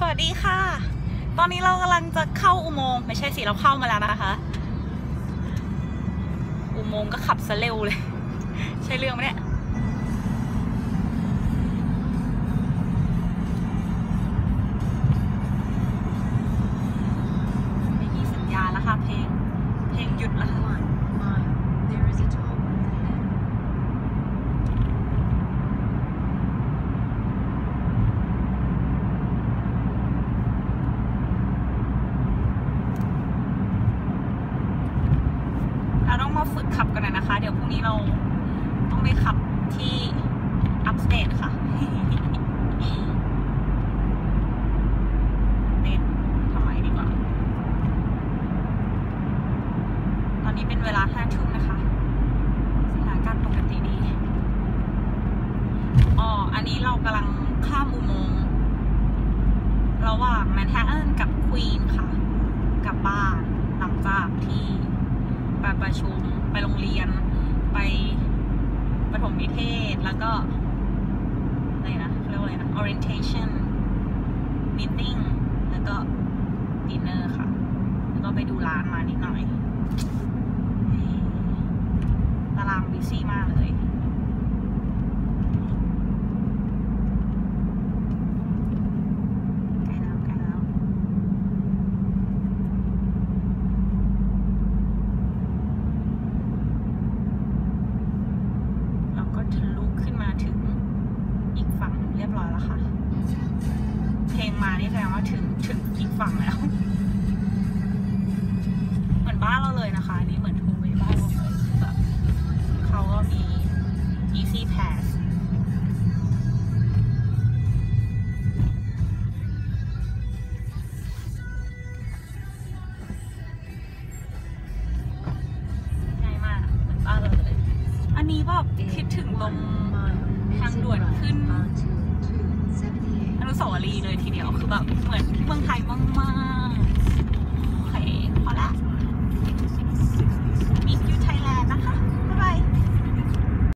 สวัสดีค่ะ ตอนนี้เรากำลังจะเข้าอุโมงค์ไม่ใช่สิเราเข้ามาแล้วนะคะ อุโมงค์ก็ขับซะเร็วเลย ใช่เรื่องไหมเนี่ยไม่มีสัญญาณแล้วค่ะเพลง เพลงหยุดแล้วค่ะ One mile. There is a toll booth ahead. เราต้องมา ฝึกขับกันนะคะ เดี๋ยวพรุ่งนี้เราต้องไปขับที่อัพสเตทค่ะเน้นทำไมดีกว่า ตอนนี้เป็นเวลาห้าทุ่มนะคะสถานการณ์ปกติดีอ๋ออันนี้เรากำลังข้ามอุโมงค์ระหว่างแมนฮัตตันกับควีนค่ะ กลับบ้านหลังจากที่ไปประชุม ไปโรงเรียน ไปประถมนิเทศ แล้วก็อะไรนะเรียกว่าอะไรนะ orientation meeting แล้วก็ dinner ค่ะ แล้วก็ไปดูร้านมานิดหน่อย ตารางบิซี่มากเลย ใกล้แล้วใกล้แล้ว เราก็ทะลุขึ้นมาถึงอีกฝั่งเรียบร้อยแล้วค่ะ เพลงมา นี่แสดงว่าถึงถึงอีกฝั่งแล้ว เหมือนบ้านเราเลยนะคะ อันนี้เหมือนทูเวบ้านเราเลยแบบเขาก็มี easy pass ง่ายมากเหมือนบ้านเราเลยอันนี้แบบคิดถึงตรง Mile. Hang Exit Duan right Khun. onto 278. อนุสาวรีย์เลยทีเดียวคือแบบเหมือนเมืองไทยมาก